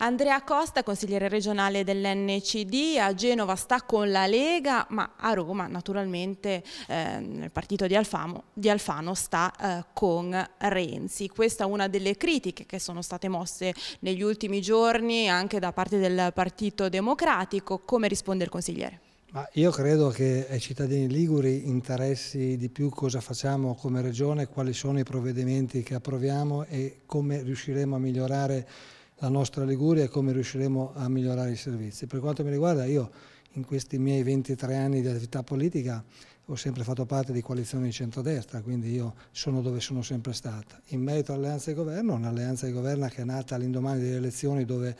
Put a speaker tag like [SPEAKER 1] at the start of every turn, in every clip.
[SPEAKER 1] Andrea Costa, consigliere regionale dell'NCD, a Genova sta con la Lega, ma a Roma naturalmente eh, nel partito di, Alfamo, di Alfano sta eh, con Renzi. Questa è una delle critiche che sono state mosse negli ultimi giorni anche da parte del Partito Democratico. Come risponde il consigliere?
[SPEAKER 2] Ma io credo che ai cittadini liguri interessi di più cosa facciamo come regione, quali sono i provvedimenti che approviamo e come riusciremo a migliorare la nostra Liguria e come riusciremo a migliorare i servizi. Per quanto mi riguarda io in questi miei 23 anni di attività politica ho sempre fatto parte di coalizioni di centrodestra, quindi io sono dove sono sempre stata. In merito all'alleanza di governo, un'alleanza di governo che è nata all'indomani delle elezioni dove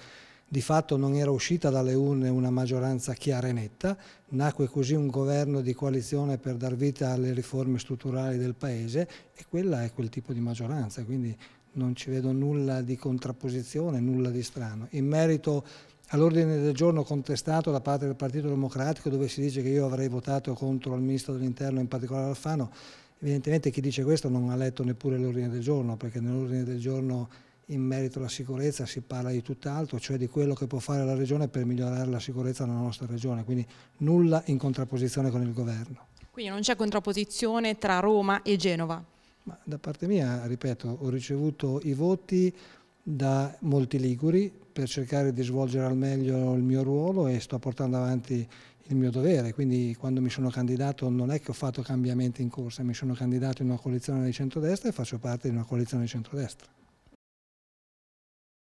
[SPEAKER 2] di fatto non era uscita dalle urne una maggioranza chiara e netta, nacque così un governo di coalizione per dar vita alle riforme strutturali del Paese e quella è quel tipo di maggioranza, quindi non ci vedo nulla di contrapposizione, nulla di strano. In merito all'ordine del giorno contestato da parte del Partito Democratico dove si dice che io avrei votato contro il Ministro dell'Interno, in particolare Alfano, evidentemente chi dice questo non ha letto neppure l'ordine del giorno, perché nell'ordine del giorno in merito alla sicurezza si parla di tutt'altro, cioè di quello che può fare la Regione per migliorare la sicurezza nella nostra Regione, quindi nulla in contrapposizione con il Governo.
[SPEAKER 1] Quindi non c'è contrapposizione tra Roma e Genova?
[SPEAKER 2] Ma da parte mia, ripeto, ho ricevuto i voti da molti liguri per cercare di svolgere al meglio il mio ruolo e sto portando avanti il mio dovere, quindi quando mi sono candidato non è che ho fatto cambiamenti in corsa, mi sono candidato in una coalizione di centrodestra e faccio parte di una coalizione di centrodestra.